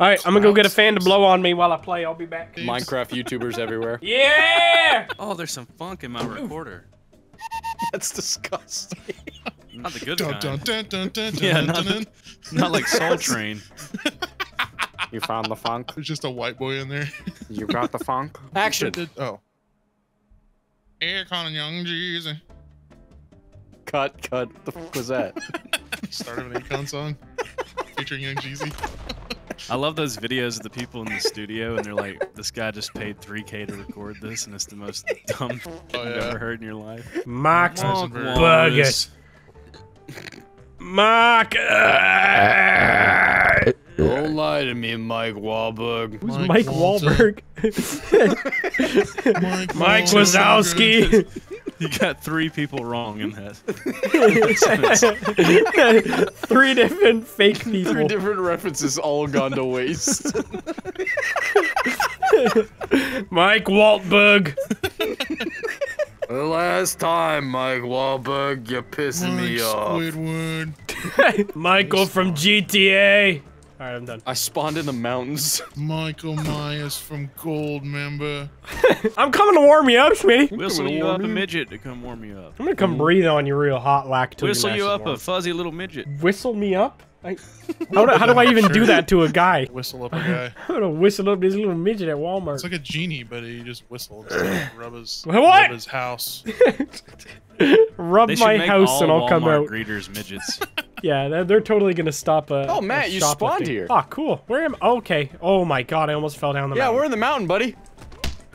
All right, I'm gonna go get a fan to blow on me while I play. I'll be back. Minecraft YouTubers everywhere. Yeah! Oh, there's some funk in my recorder. That's disgusting. Not the good Dun, kind. dun, dun, dun, dun, Yeah, not, dun, dun. not like Soul Train. You found the funk. There's just a white boy in there. You got the funk. Action. Oh. Akon and Young Jeezy. Cut. Cut. The fuck was that? Start of an Akon song featuring Young Jeezy. I love those videos of the people in the studio, and they're like, "This guy just paid 3K to record this, and it's the most dumb thing Oh, you've yeah. ever heard in your life." Max Wonk, Burgers. Mark. uh, Don't lie to me, Mike Wahlberg. Who's Mike Mike Wahlberg? Mike, Mike Walter. Wazowski. You got three people wrong in that. Three different fake people. Three different references all gone to waste. Mike Waltberg. the last time, Mike Wahlberg, you're pissing Mike me off. Squidward. Michael from GTA. All right, I'm done. I spawned in the mountains. Michael Myers from Gold Member. I'm coming to warm you up, Schmitty. Whistle gonna you warm up a midget to come warm you up. I'm gonna come mm-hmm. breathe on you real hot, lack till Whistle you up and a fuzzy little midget. Whistle me up? I, how, do, how do I even do that to a guy? Whistle up a guy. I'm gonna whistle up this little midget at Walmart. It's like a genie, but he just whistled. instead Rub his, What? Rub his house. Rub my house and I'll Walmart come out. greeters midgets. Yeah, they're, they're totally gonna stop a. Oh, a Matt, you spawned here. Oh, cool. Where am? Okay. Oh my God, I almost fell down the mountain. Yeah, mountain. we're in the mountain, buddy.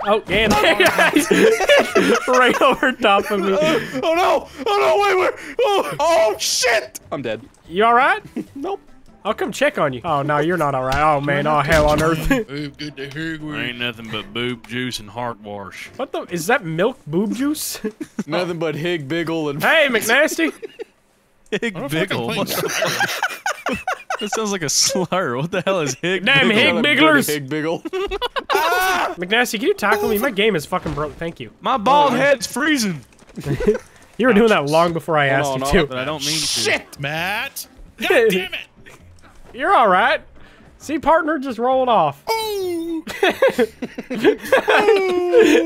Oh, and right over top of me. Oh no! Oh no! Wait, wait! Oh, oh shit! I'm dead. You all right? Nope. I'll come check on you. Oh no, you're not all right. Oh man, oh hell on earth. Oh, good to hear you. Ain't nothing but boob juice and heart wash. what the? Is that milk boob juice? Nothing but Hig Biggle and hey, McNasty. Hig I don't know if I can Biggle. play That sounds like a slur. What the hell is Hig Damn Biggle? Hig Nothing Bigglers. Hig Biggle. McNasty, can you tackle me? My game is fucking broke. Thank you. My bald head's freezing. You were doing that long before I asked on, you hold to. But I don't mean to. Shit! Matt. God damn it. You're all right. See, partner, just roll it off. Oh.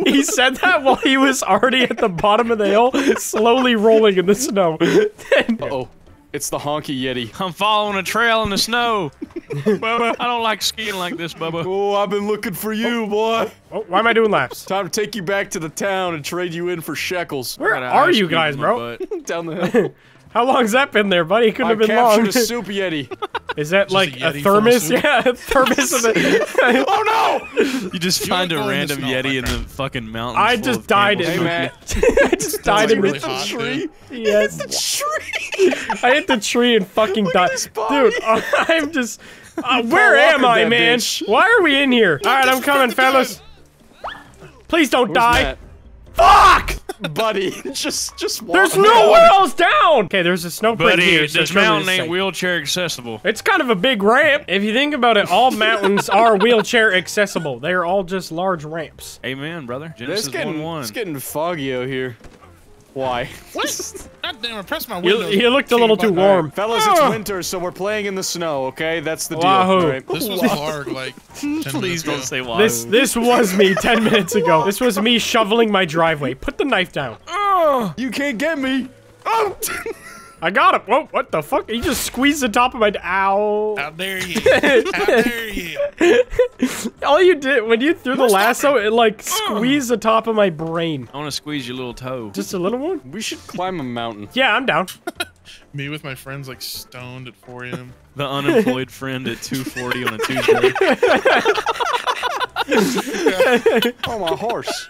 He said that while he was already at the bottom of the hill, slowly rolling in the snow. Uh oh. It's the honky Yeti. I'm following a trail in the snow. Bubba, I don't like skiing like this, Bubba. Oh, I've been looking for you, boy. oh, why am I doing laps? Time to take you back to the town and trade you in for shekels. Where are you guys, bro? butt. Down the hill. How long's that been there, buddy? It couldn't I have been long. I captured long. a soup Yeti. Is that like a a, Yeti full of thermos? Yeah, a thermos of the. oh no! You just You find a going in the random snow, Yeti in the fucking mountains. I just died camel in Hey, smoke. I just died in really the hot, tree. dude. yes. Tree. I hit the tree and fucking died. his body. Dude, I'm just. Uh, where am I, man? bitch. Why are we in here? All right, I'm coming, fellas. Please don't Where's die. Matt? Fuck! Buddy, just just walk. There's nowhere else down. Okay, there's a snow print Buddy, here. so this it's mountain ain't wheelchair accessible. It's kind of a big ramp. If you think about it, all mountains are wheelchair accessible. They are all just large ramps. Amen, brother. It's Genesis getting, 1 1. it's getting foggy out here. Why? What? God damn it, press my You, window. you looked a little too button. warm. Fellas, it's Ah. winter, so we're playing in the snow, okay? That's the deal. Wahoo. alright? This was hard, like, 10 Please don't ago. say why. This this was me 10 minutes ago. This was me shoveling my driveway. Put the knife down. Oh, You can't get me. Oh! I got him. Whoa, what the fuck? He just squeezed the top of my. Ow. How dare you? How dare you? All you did when you threw the stop lasso, it like oh. squeezed the top of my brain. I want to squeeze your little toe. Just a little one? we should climb a mountain. Yeah, I'm down. Me with my friends, like, stoned at 4 a.m. The unemployed friend at 240 on a Tuesday. Oh, my horse.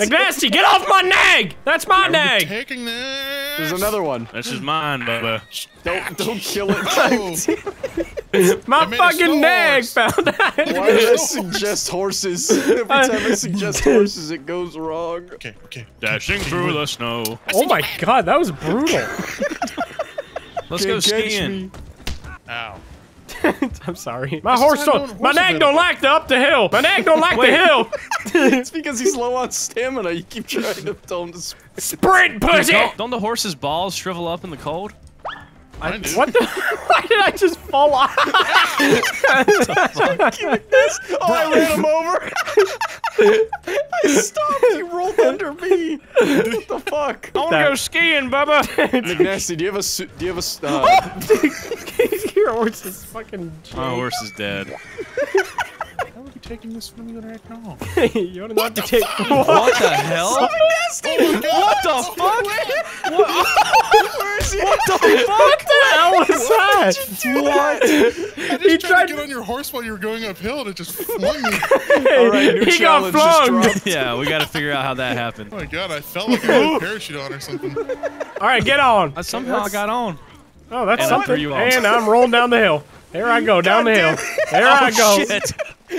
Nasty, get off my nag! That's my nag! Taking this. There's another one. This is mine, Bubba. Don't don't kill it. Oh, My I made a fucking nag found out. Why did I suggest horses? Every time I suggest horses, it goes wrong. okay, okay. Dashing through the snow. Oh my god, that was brutal. Let's go Can't catch skiing. Ow. I'm sorry. My That's horse don't. no My nag don't like to up the hill. My nag don't like the hill. It's because he's low on stamina. You keep trying to tell him to. Sp- Sprint, pussy. Don't, don't the horse's balls shrivel up in the cold? Mine do. What the? Why did I just fall off? Oh, I ran him over. I stopped. He rolled under me. What the fuck? I want to go skiing, Bubba. McNasty, do you have a su- do you have a? uh, Your horse is fucking. My horse is dead. Why would you taking this from me right now? you want to not to take. What the hell? What the fuck? Where is he? What the What the hell was that? What? I just He tried, tried- to get on your horse while you were going uphill and it just flung me. All right, new he got flung. Yeah, we got to figure out how that happened. Oh my god, I felt like I had a parachute on or something. All right, get on. I somehow I got on. Oh, that's And I something. threw you off. And I'm rolling down the hill. There I go, down the hill. There I oh, go. Shit.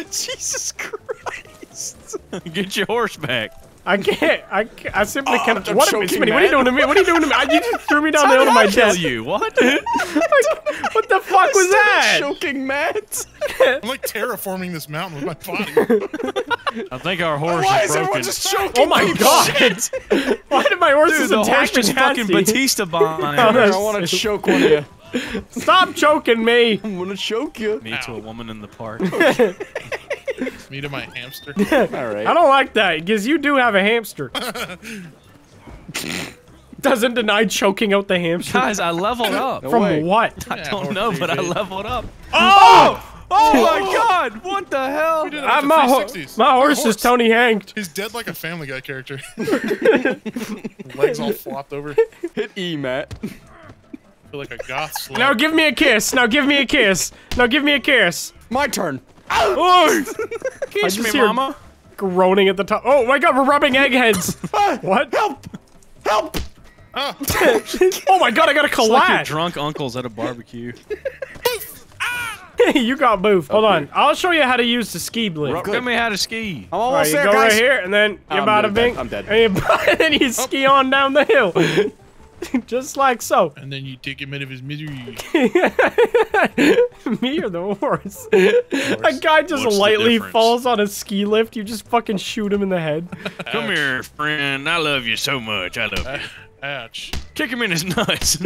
Jesus Christ. Get your horse back. I can't. I, can't, I simply Oh, can't. I'm What, am, choking, Smitty, what are you doing to me? What are you doing to me? I, you just threw me down the How hill did to my I kill death. you? What? What the fuck was that? Choking Matt. I'm like terraforming this mountain with my body. I think our horse Why is is broken. just choking Oh my people? god! Why did my horses Dude, the attack horse just fucking Nasty? Batista behind. Oh, I that's- want to choke one of you. Stop choking me! I'm gonna choke you. Me to a woman in the park. Me to my hamster. All right. I don't like that because you do have a hamster. Doesn't deny choking out the hamster. Guys, I leveled up. No From way. what? I don't know, but I leveled up. Oh! Oh my god! What the hell? did it Uh, my, ho 360s. my horse Horse. is Tony Hawked. He's dead like a Family Guy character. Legs all flopped over. Hit E, Matt. Feel like a goth slut. Now give me a kiss. Now give me a kiss. Now give me a kiss. My turn. Oh! Kiss me, mama. Groaning at the top. Oh my god, we're rubbing eggheads. what? Help! Help! Ah, Oh my god, I got a It's like your drunk uncles at a barbecue. you got moved. Hold on. I'll show you how to use the ski blade. Good. Show me how to ski. I'm All right, almost you there, go guys. right here, and then you I'm bada dead. bing. I'm dead. And, you, and then you ski on down the hill. Just like so. and then you take him out of his misery. Me or the horse? A guy just What's lightly falls on a ski lift. You just fucking shoot him in the head. Come here, friend. I love you so much. I love you. Ouch. Kick him in his nuts.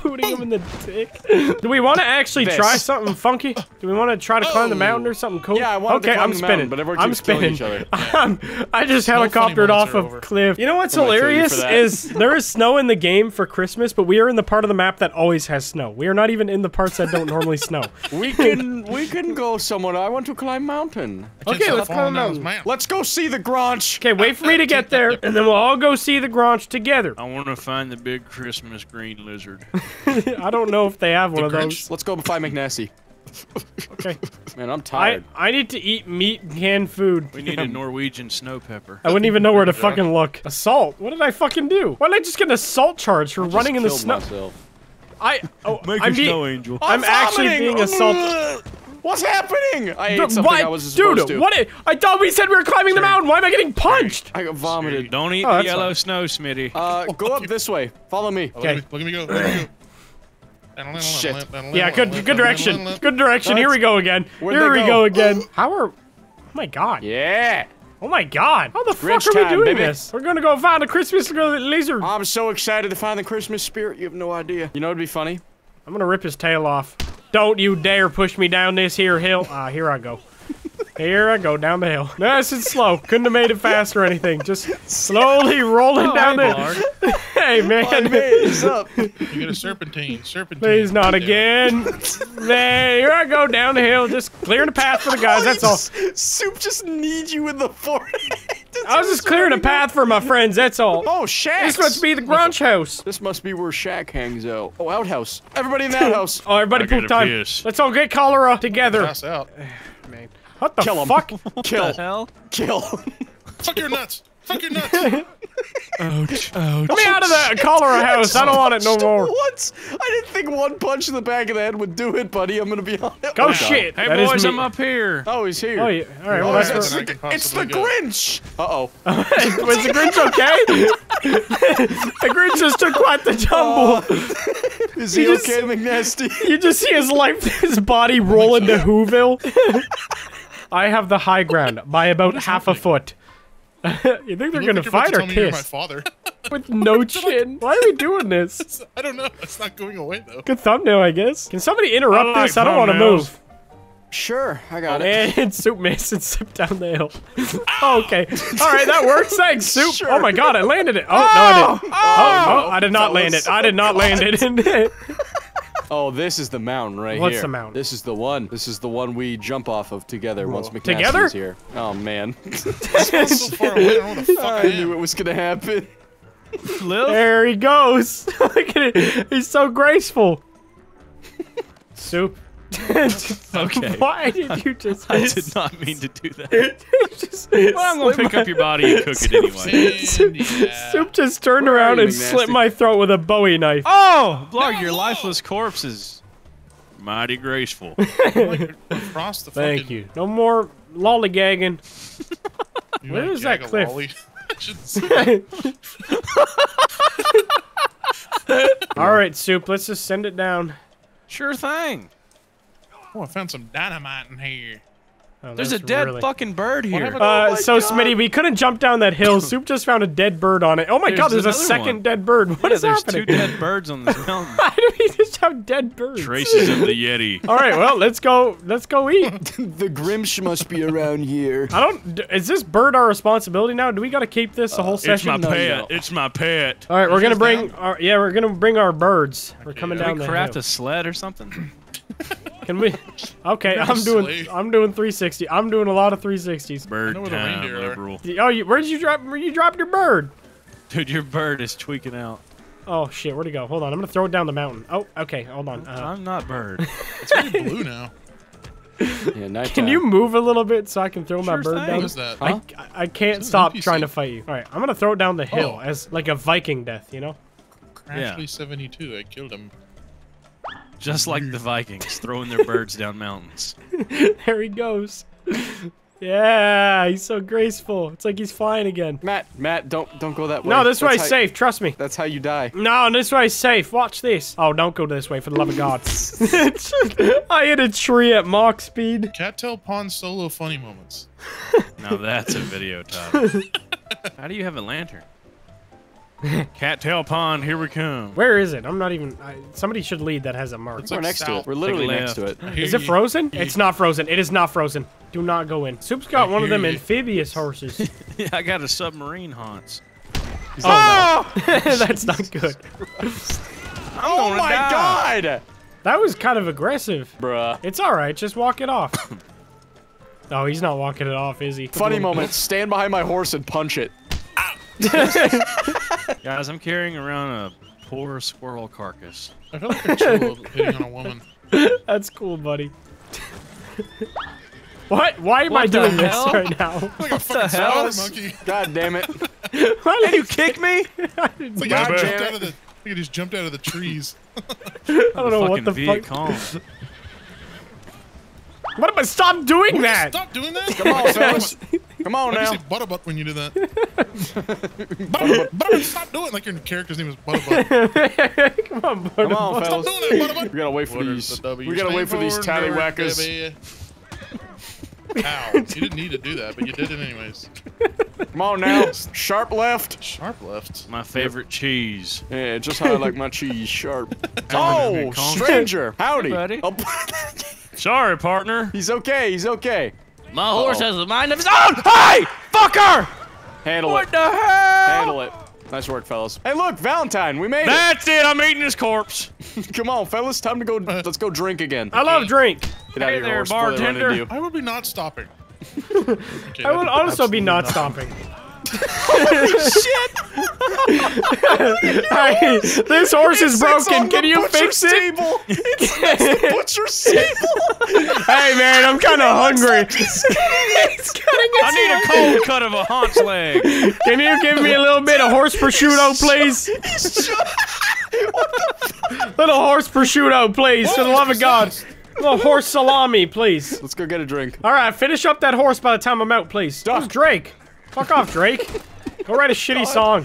Just booting him in the dick. Do we want to actually This. try something funky? Do we want to try to climb the oh. mountain or something cool? Yeah, I wanted to okay, climb I'm the spinning. mountain, but everyone I'm killing spinning. each other. I'm, I just No helicoptered off of over. cliff. You know what's I'm gonna kill you hilarious for that. is there is snow in the game for Christmas, but we are in the part of the map that always has snow. We are not even in the parts that don't normally snow. We can we can go somewhere. I want to climb mountain. Okay, let's climb down a this mountain. mountain. Let's go see the Granch. Okay, wait for me to get there, and then we'll all go see the Granch together. I want to find the big Christmas green lizard. I don't know if they have one of Grinch? those. Let's go find McNasty. Okay. Man, I'm tired. I I need to eat meat and canned food. We need a Norwegian snow pepper. I wouldn't even know where to fucking look. Assault? What did I fucking do? Why did I just get an assault charge for Just running in the killed snow? myself. I oh, Make I'm a snow angel. I'm actually being assaulted. What's happening? I ate something what? I wasn't supposed Dude, to. what? I- I thought we said we were climbing the mountain. Why am I getting punched? I got vomited. Don't eat Oh, the yellow fine. snow, Smitty. Uh, go up this way. Follow me. Look, Okay. me, look at me go. Look at me go. Shit. Yeah, good good direction. Good direction. Here we go again. Where'd Here we go? go again. How are? Oh my god. Yeah. Oh my god. How the Grinch fuck are we time, doing baby. this? We're gonna go find a Christmas lizard. I'm so excited to find the Christmas spirit. You have no idea. You know what'd be funny? I'm gonna rip his tail off. Don't you dare push me down this here hill. Ah, here I go. Here I go down the hill. Nice and slow. Couldn't have made it fast or anything. Just slowly rolling oh, down the. Hill. Hey I man. made this up. You get a serpentine. Serpentine. Please not again. There, here I go down the hill, just clearing the path for the guys. That's all. Soup just needs you in the forehead. I was just clearing a path for my friends. That's all. Oh, Shaq. This must be the Grunch house. This must be where Shaq hangs out. Oh, outhouse. Everybody in the outhouse. Oh, everybody I gotta poop time. piss. Let's all get cholera together. Pass out. What the Kill 'em. fuck? Kill. the hell? Kill. Fuck your nuts. Fuck your nuts. Ouch. Ouch. Get me out of that cholera house. I don't want it no more. What? I didn't think one punch in the back of the head would do it, buddy. I'm gonna be honest. Go Oh, shit. Hey That is boys. I'm up here. Oh, he's here. Oh, yeah. All right. Well, Oh, that's. It's the, it's the possibly go. Grinch. Uh-oh. was the Grinch okay? the Grinch just took quite the tumble. Uh, is he just- okay, McNasty? You just see his life, his body roll into Whoville. I have the high ground by about half a foot. you think they're look gonna like fight to or tell my kiss? father. With no chin. Why are we doing this? I don't know. It's not going away though. Good thumbnail, I guess. Can somebody interrupt I like this? I don't want to move. Sure, I got it. And Soup missed and slipped down the hill. Oh, okay. All right, that works. Thanks, Soup. Sure. Oh my god, I landed it. Oh, no, I didn't. Oh, oh, oh I did not land fellas. it. I did not land it. Oh, this is the mountain right What's here. the mountain? This is the one. This is the one we jump off of together once McNasty's Together? here. Oh man, so far away. I don't know what the I, I knew it was gonna happen. Lil? there he goes. Look at it. He's so graceful. Soup. Okay. Why did you just? I did not mean to do that. just Well, I'm gonna pick up your body and cook it anyway. And, yeah. Soup just turned Where are around and McNasty? slit my throat with a Bowie knife. Oh, Blarg, your lifeless corpse is mighty graceful. like across the Thank fucking, you. No more lollygagging. You Where wanna that cliff? lolly? I shouldn't say All right, Soup. Let's just send it down. Sure thing. Oh, I found some dynamite in here. Oh, There's a dead really- fucking bird here. Uh, my so God. Smitty, we couldn't jump down that hill. Soup just found a dead bird on it. Oh my There's god, there's a second one. dead bird. What yeah, is there's happening? two dead birds on this mountain. Why do we just have dead birds? Traces of the Yeti. All right, well, let's go. Let's go eat. the Grimsh must be around here. I don't. Is this bird our responsibility now? Do we got to keep this the whole session? It's my session? no, pet. no. It's my pet. All right, we're gonna bring. down? Our, yeah, we're gonna bring our birds. We're coming yeah. down Can we the craft hill. a sled or something? Can we? Okay, Bring a I'm doing. sleigh. I'm doing 360. I'm doing a lot of 360s. Bird know where the reindeer are. liberal. Oh, you, where did you drop? Where you dropped your bird? Dude, your bird is tweaking out. Oh shit, where'd he go? Hold on, I'm gonna throw it down the mountain. Oh, okay, hold on. Uh, I'm not bird. It's very blue now. Yeah, nighttime. can you move a little bit so I can throw my bird thing. down? What is that? Huh? I, I can't stop NPC. trying to fight you. All right, I'm gonna throw it down the hill Oh. as like a Viking death, you know? Crashly 72. I killed him. Just like the Vikings, throwing their birds down mountains. there he goes. yeah, he's so graceful. It's like he's flying again. Matt, Matt, don't don't go that way. No, this That's way's how- safe. Trust me. That's how you die. No, this way's safe. Watch this. Oh, don't go this way for the love of God. I hit a tree at Mach speed. Cattail Pond solo funny moments. Now that's a video title. How do you have a lantern? Cattail Pond, here we come. Where is it? I'm not even. I, somebody should lead that has a mark. It's We're like next to it. We're literally Take next to it. I hear Is it ye. frozen? It's not frozen. It is not frozen. Do not go in. Soup's got I one of them you. amphibious horses. Yeah, I got a submarine haunts. Oh, no. That's not good. I'm Oh my die. god! That was kind of aggressive. Bruh. It's all right. Just walk it off. oh, he's not walking it off, is he? Funny moment. Stand behind my horse and punch it. Guys, I'm carrying around a poor squirrel carcass. I feel like a chill hitting on a woman. That's cool, buddy. what? Why am I What the doing this right now? Like a fucking hell? spider monkey. God damn it. Why did You kick me? It's like he just God jumped damn out of the. I think he just jumped out of the trees. I don't know what the Viet fuck. Cong. What am I? Stop doing that! Stop doing that! Come on, fellas. Come on Why'd you now. say Butterbutt when you do that? Butterbutt, Butterbutt, stop doing it like your character's name is Butterbutt. Come on, Come on, Butterbutt. Stop fellas. doing that, Butterbutt. We gotta wait for What these. the We gotta wait for stand these for, tallywhackers. baby? Ow. You didn't need to do that, but you did it anyways. Come on now. Sharp left. Sharp left. My favorite cheese. Yeah, just how I like my cheese sharp. Oh, stranger. Howdy. buddy. Oh, Sorry, partner. he's okay. He's okay. My horse Uh-oh. has a mind of his own. Hey, fucker! Handle What it. What the hell? Handle it. Nice work, fellas. Hey, look, Valentine. We made That's it. I'm eating his corpse. Come on, fellas. Time to go. Let's go drink again. I love drink. Get out Hey of your there, horse before they run bartender. into. I would be not stopping. Okay, I would that- also be absolutely not stopping. Hey, this horse is broken. Can you fix it? Stable. It's that's the butcher stable. Hey man, I'm kind of hungry. He's cutting I need a cold cut of a haunch leg. Can you give me a little bit of horse prosciutto, please? Little horse prosciutto, please, for the love of God. Little horse salami, please. Let's go get a drink. All right, finish up that horse by the time I'm out, please. Who's Duck. Oh, Drake? Fuck off, Drake. Go write a shitty song.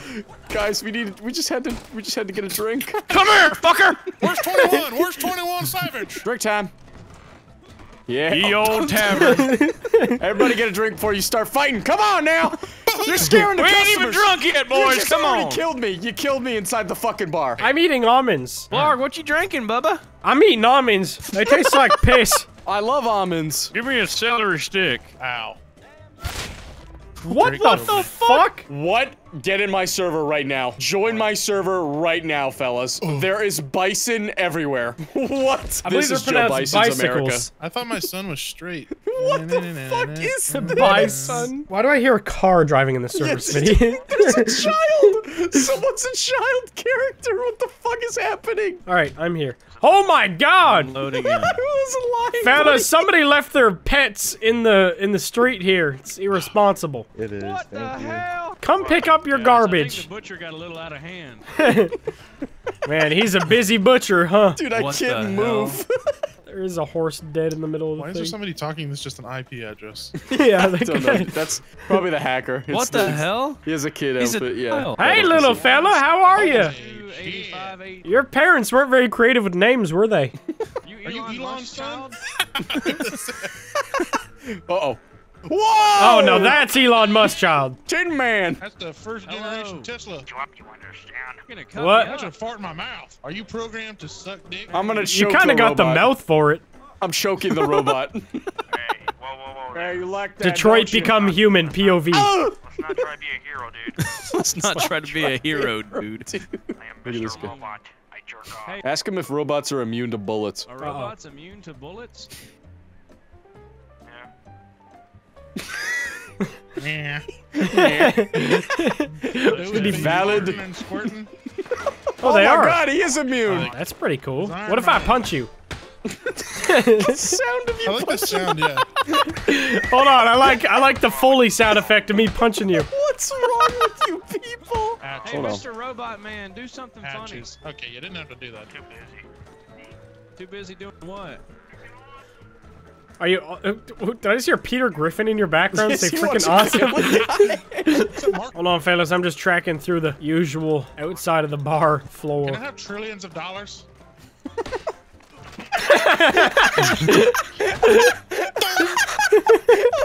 Guys, we need. We just had to. We just had to get a drink. Come here, fucker. Where's 21? Where's 21 Savage? Drink time. Yeah. Ye old tavern. Everybody get a drink before you start fighting. Come on now. You're scaring the We ain't customers. even drunk yet, You boys. just Come already on. killed me. You killed me inside the fucking bar. I'm eating almonds. Blarg, what you drinking, Bubba? I'm eating almonds. They taste like piss. I love almonds. Give me a celery stick. Ow. What the fuck? What? Get in my server right now. Join my server right now, fellas. There is bison everywhere. what? I this is Joe pronounced Bison's America. I thought my son was straight. What the fuck is this? Bison. Why do I hear a car driving in the server Yes. video? There's a child! Someone's a child character! What the fuck is happening? All right, I'm here. Oh my god! Loading in. Who's alive? Fellas, somebody left their pets in the in the street here. It's irresponsible. It is. What the thank you. hell? Come pick up your Yes, I think garbage. the butcher got a little out of hand. Man, he's a busy butcher, huh? Dude, I What can't the move. There is a horse dead in the middle of the Why the is there somebody talking that's just an IP address? yeah, they Don't know. That's probably the hacker. It's What the hell? He has a kid He's a outfit, yeah. Hey, little fella, how are you? Two, 85, eight- Your parents weren't very creative with names, were they? You Are you Elon's son? child? Uh-oh. Whoa! Oh no, that's Elon Musk child. Tin Man! That's the first Hello. generation Tesla. You're gonna cut What? me That's a up. fart in my mouth. Are you programmed to suck dick? I'm gonna choke You kind of the got the mouth for it. I'm choking the robot. Hey, whoa, whoa, whoa. hey, you like that, Detroit don't you? become human. POV. Oh! Ah! Let's not try to be a hero, dude. Let's not try to be a hero, dude. I am Mr. Robot. I jerk off. Hey. Ask him if robots are immune to bullets. Are robots immune to bullets? Yeah. Yeah. Would be valid. And squirting. Oh, they oh my are. god, he is immune! That's pretty cool. What if I punch you? the sound of I you like the sound, yeah. Hold on, I like I like the Foley sound effect of me punching you. What's wrong with you people? Hey, Hold on. Mr. Robot Man, do something funny. Okay, you didn't have to do that. Too busy. Too busy doing what? Are you? Uh, did I just hear Peter Griffin in your background Yes, say freaking awesome? Hold on, fellas. I'm just tracking through the usual outside of the bar Can I floor. have trillions of dollars?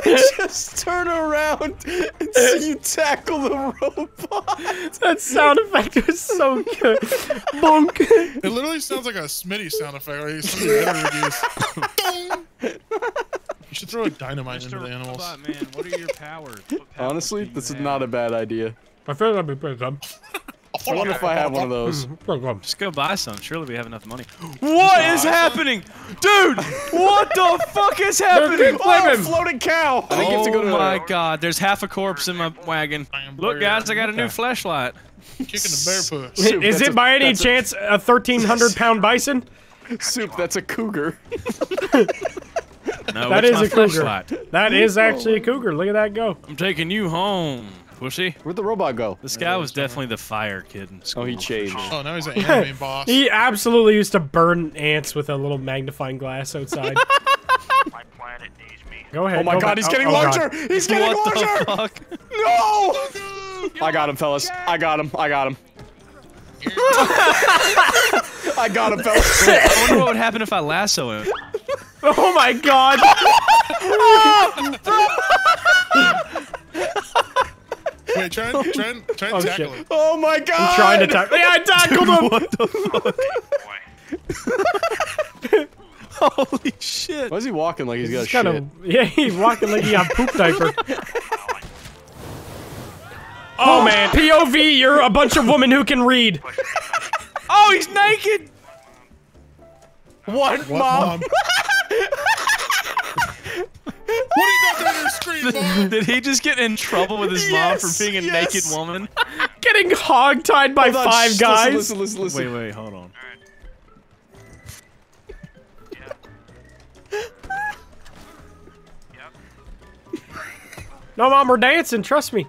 Just turn around and see you tackle the robot. That sound effect was so good. Bonk. It literally sounds like a Smitty sound effect. Like somebody better use. Dong. you should throw a dynamite into the animals. Robot Man, what are your powers? What Honestly, this is have? not a bad idea. I feel like I'd be some. I wonder if I have one of those. Just go buy some. Surely we have enough money. What is happening? Dude, what the fuck is happening? Oh, floating cow! I think you have to go Oh to my god, there's half a corpse in my wagon. Look, guys, I got a new flashlight. Kicking the bear puss. Soup, Is that's it a- by any chance a 1,300 pound bison? Soup, that's a cougar. No, That it's is my a cougar. flashlight. That is actually a cougar. Look at that go. I'm taking you home, pussy. Where'd the robot go? This guy was definitely the fire kid in school. Oh, he changed. Oh, now he's an anime boss. He absolutely used to burn ants with a little magnifying glass outside. My planet needs me. Go ahead. Oh my go god, back. he's Oh, getting oh, God. larger! He's getting What larger! the fuck? No! I got him, fellas. I got him. I got him. I got him, fellas. I wonder what would happen if I lasso him. Oh my god. Wait, try and, try and, try and Oh, tackle shit. it. Oh my god! Trying to tackle. Yeah, I tackled him. Boy. Holy shit. Why is he walking like he's got He's shit? of. Yeah, he's walking like he got poop diaper. Oh man, POV, you're a bunch of women who can read. Oh, he's naked! What, What, mom? mom? What do you got there on your? Did he just get in trouble with his Yes, mom for being a yes. naked woman? Getting hog-tied by Hold on, five shh, guys. Listen, listen, listen, listen. wait, hold on. No, mom, we're dancing. Trust me.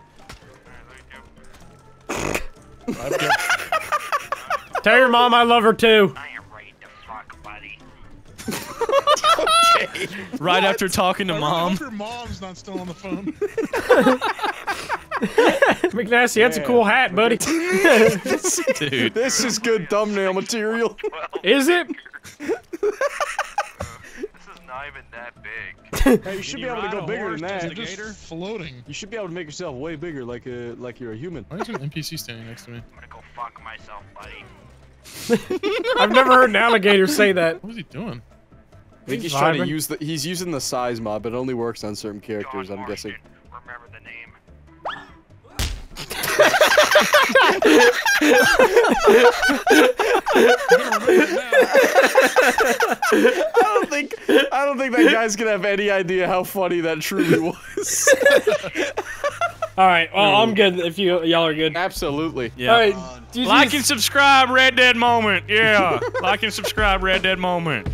Tell your mom I love her too. Fuck, buddy. Right after talking to I mom. hope your mom's not still on the phone. McNasty, that's a cool hat, buddy. Dude. This is good thumbnail material. Is it? This is not even that big. Hey, you should Can be you able to go bigger than just that. a Just gator? floating. You should be able to make yourself way bigger, like a like you're a human. Why is there an NPC standing next to me? I'm gonna go fuck myself, buddy. I've never heard an alligator say that. What is he doing? I think He's he's trying to use the he's using the size mod, but it only works on certain characters. John I'm guessing. Remember the name. I don't think I don't think that guy's gonna have any idea how funny that truly was. All right. Well, I'm good. If you y'all are good. Absolutely. Yeah. All right. do you Like and subscribe, Red Dead Moment. Yeah. like and subscribe, Red Dead Moment.